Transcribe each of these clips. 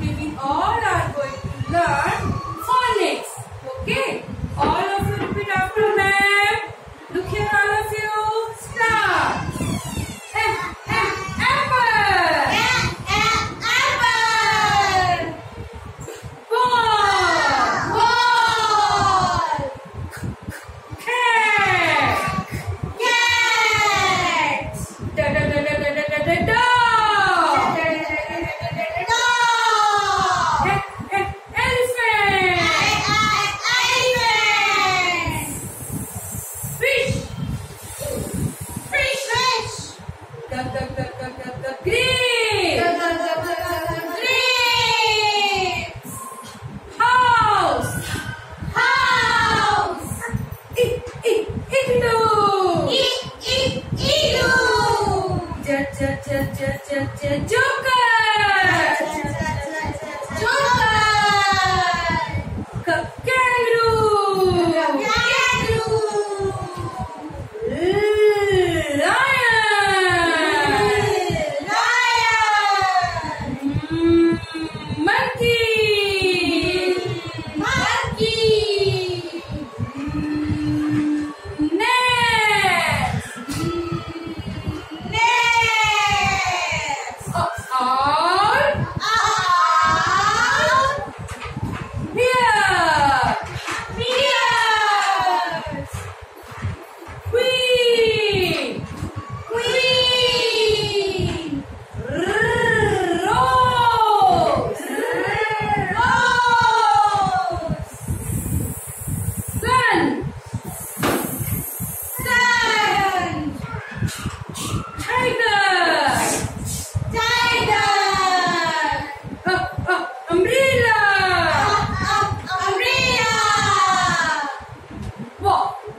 we all are going to learn Igloo! E, e, igloo! J, j, j, j, j, j, joker!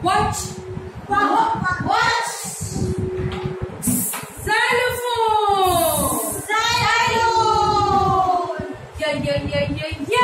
Watch. Watch. Watch. Xylophone. Xylophone. Yeah, yeah, yeah, yeah, yeah.